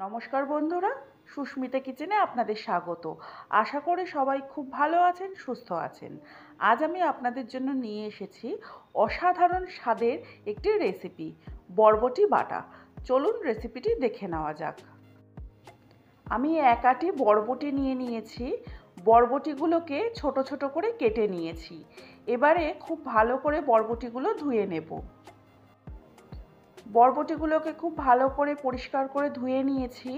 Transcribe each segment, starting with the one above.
নমস্কার বন্ধুরা, সুস্মিতা কিচেনে আপনাদের স্বাগত। আশা করি সবাই খুব ভালো আছেন, সুস্থ আছেন। আজ আমি আপনাদের জন্য নিয়ে এসেছি অসাধারণ স্বাদের একটি রেসিপি, বরবটি বাটা। চলুন রেসিপিটি দেখে নেওয়া যাক। আমি এক আটি বরবটি নিয়ে নিয়েছি। বরবটিগুলোকে ছোট ছোট করে কেটে নিয়েছি। এবারে খুব ভালো করে বরবটিগুলো ধুয়ে নেব। বরবটিগুলোকে খুব ভালো করে পরিষ্কার করে ধুয়ে নিয়েছি।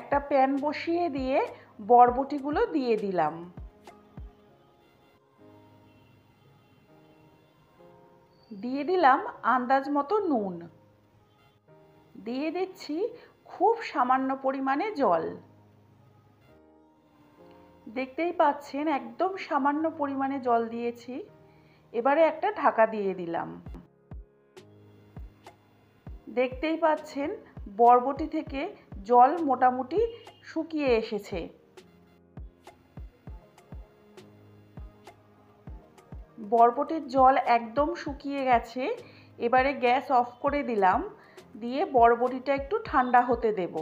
একটা প্যান বসিয়ে দিয়ে বরবটিগুলো দিয়ে দিলাম। দিয়ে দিলাম আন্দাজ মতো নুন। দিয়ে দিচ্ছি খুব সামান্য পরিমাণে জল। দেখতেই পাচ্ছেন একদম সামান্য পরিমাণে জল দিয়েছি। এবারে একটা ঢাকা দিয়ে দিলাম। দেখতেই পাচ্ছেন, বরবটি থেকে জল মোটামুটি শুকিয়ে এসেছে। বরবটির জল একদম শুকিয়ে গেছে, এবারে গ্যাস অফ করে দিলাম, দিয়ে বরবটিটা একটু ঠান্ডা হতে দেব।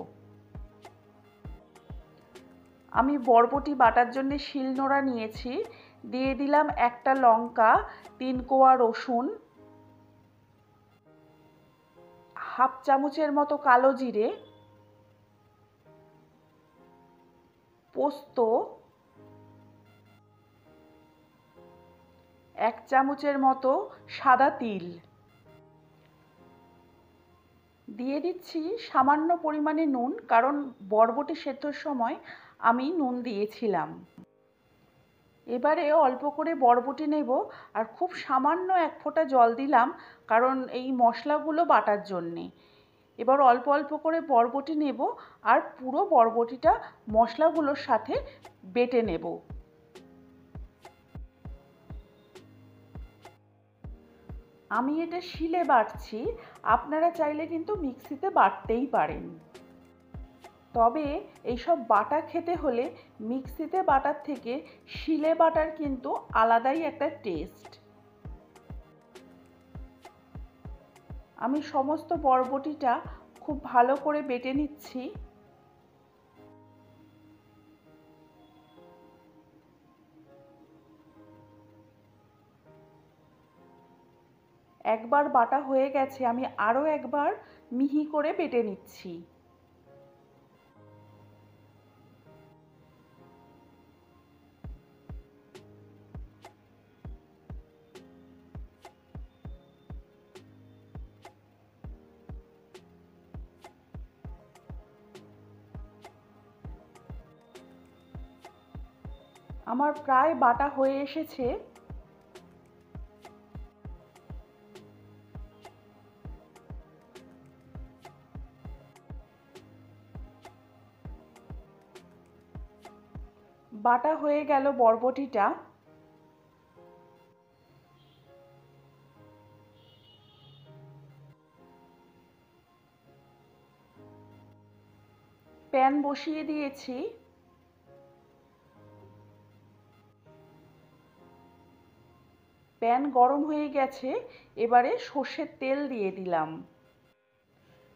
আমি বরবটি বাটার জন্য শিলনোড়া নিয়েছি দিয়ে দিলাম একটা লঙ্কা, তিন কোয়া রসুন, হাফ চামচের মতো কালো জিরে, পোস্ত, এক চামচের মতো সাদা তিল। দিয়ে দিচ্ছি সামান্য পরিমাণে নুন, কারণ বরবটি সেদ্ধর সময় আমি নুন দিয়েছিলাম। এবারে অল্প করে বরবটি নেব আর খুব সামান্য এক ফোঁটা জল দিলাম কারণ এই মশলাগুলো বাটার জন্যে। এবার অল্প অল্প করে বরবটি নেব আর পুরো বরবটিটা মশলাগুলোর সাথে বেটে নেব। আমি এটা শিলে বাটছি, আপনারা চাইলে কিন্তু মিক্সিতে বাটতেই পারেন। তবে এইসব বাটা খেতে হলে মিক্সিতে বাটার থেকে শিলে বাটার কিন্তু আলাদাই একটা টেস্ট। আমি সমস্ত বরবটিটা খুব ভালো করে বেটে নিচ্ছি। একবার বাটা হয়ে গেছে, আমি আরও একবার মিহি করে বেটে নিচ্ছি। আমার প্রায় বাটা হয়ে এসেছে। বাটা হয়ে গেল বরবটিটা। প্যান বসিয়ে দিয়েছি। প্যান গরম হয়ে গেছে, এবারে সর্ষের তেল দিয়ে দিলাম।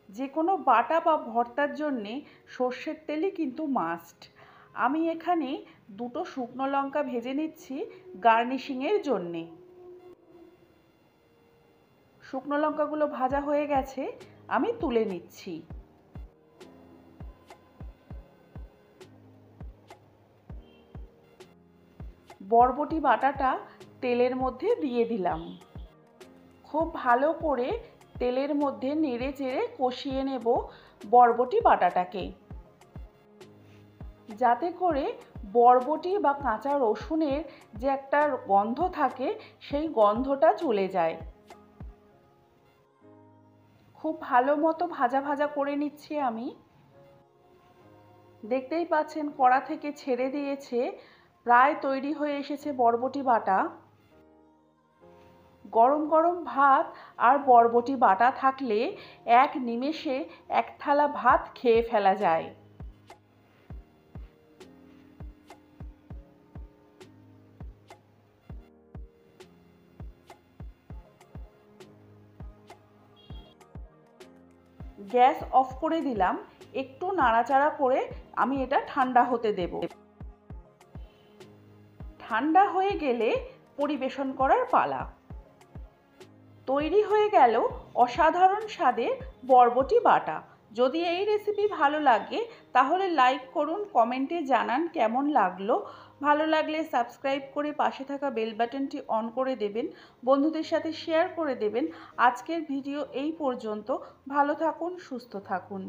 যে কোনো বাটা বা ভর্তার জন্যে সর্ষের তেলই কিন্তু মাস্ট আমি এখানে দুটো শুকনো লঙ্কা ভেজে নিচ্ছি গার্নিশিংয়ের জন্যে। শুকনো লঙ্কাগুলো ভাজা হয়ে গেছে, আমি তুলে নিচ্ছি। বরবটি বাটাটা তেলের মধ্যে দিয়ে দিলাম। খুব ভালো করে তেলের মধ্যে নেড়ে চেড়ে কষিয়ে নেব বরবটি বাটাটাকে। যাতে করে বরবটি বা কাঁচা রসুনের যে একটা গন্ধ থাকে, সেই গন্ধটা চলে যায়। খুব ভালো মতো ভাজা ভাজা করে নিচ্ছি আমি। দেখতেই পাচ্ছেন কড়া থেকে ছেড়ে দিয়েছে, প্রায় তৈরি হয়ে এসেছে বরবটি বাটা। গরম গরম ভাত আর বরবটি বাটা থাকলে এক নিমেষে এক থালা ভাত খেয়ে ফেলা যায়। গ্যাস অফ করে দিলাম, একটু নাড়াচাড়া করে আমি এটা ঠান্ডা হতে দেব। ঠান্ডা হয়ে গেলে পরিবেশন করার পালা। তৈরি হয়ে গেল অসাধারণ স্বাদের বরবটি বাটা। যদি এই রেসিপি ভালো লাগে, তাহলে লাইক করুন কমেন্টে জানান কেমন লাগল। ভালো লাগলে সাবস্ক্রাইব করে পাশে থাকা বেল বাটনটি অন করে দেবেন, বন্ধুদের সাথে শেয়ার করে দেবেন। আজকের ভিডিও এই পর্যন্ত। ভালো থাকুন, সুস্থ থাকুন।